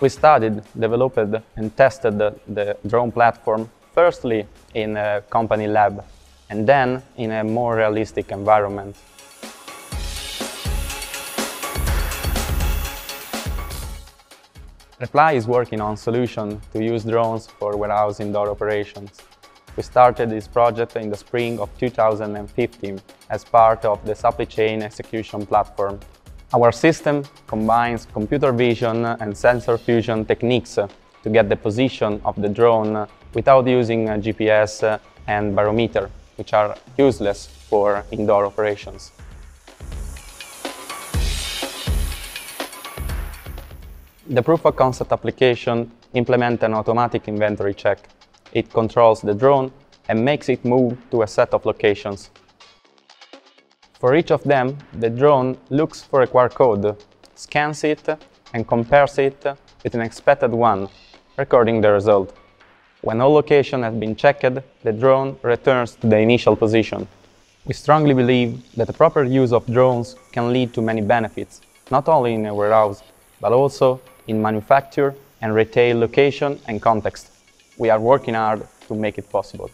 We studied, developed, and tested the, the drone platform firstly in a company lab and then in a more realistic environment. Reply is working on solution to use drones for warehouse indoor operations. We started this project in the spring of 2015 as part of the supply chain execution platform. Our system combines computer vision and sensor fusion techniques to get the position of the drone without using GPS and barometer, which are useless for indoor operations. The proof of concept application implements an automatic inventory check. It controls the drone and makes it move to a set of locations. For each of them, the drone looks for a QR code, scans it, and compares it with an expected one, recording the result. When all location has been checked, the drone returns to the initial position. We strongly believe that the proper use of drones can lead to many benefits, not only in a warehouse, but also in manufacture and retail location and context. We are working hard to make it possible.